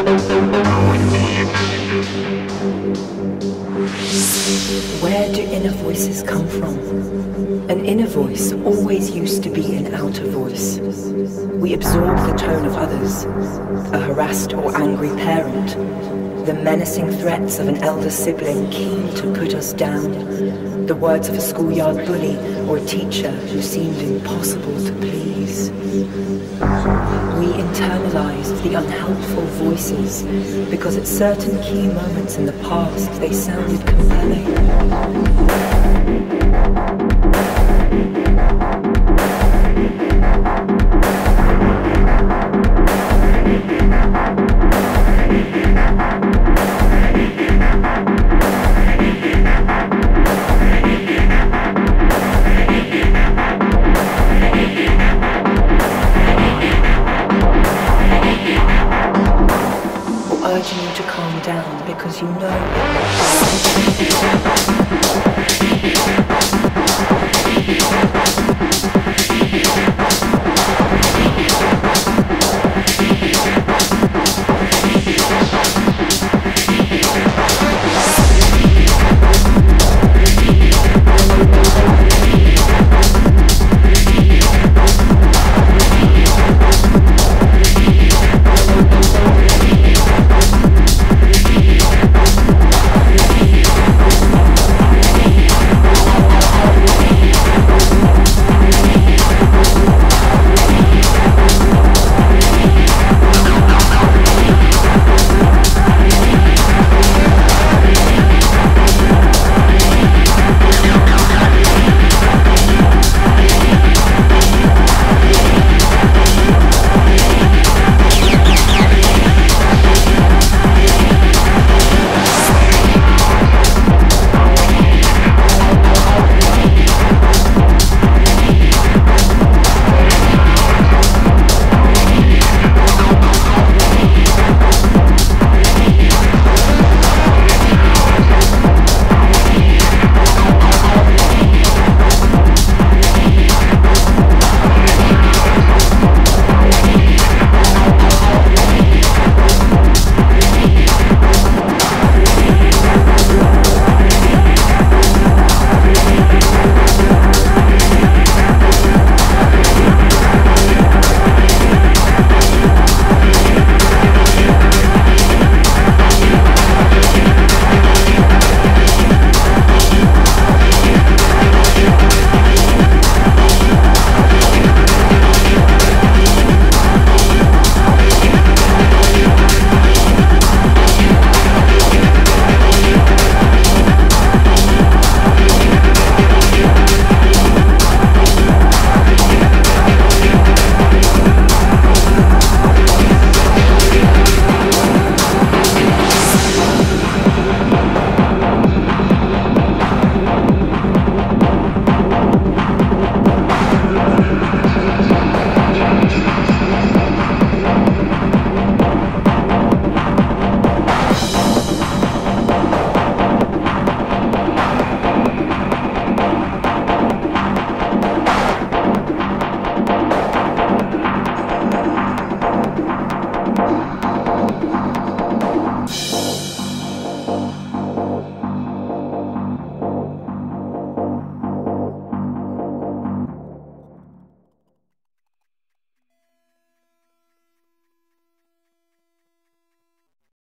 Thank you. Where do inner voices come from? An inner voice always used to be an outer voice. We absorb the tone of others, a harassed or angry parent, the menacing threats of an elder sibling keen to put us down, the words of a schoolyard bully or a teacher who seemed impossible to please. We internalize the unhelpful voices because at certain moments in the past they sounded compelling.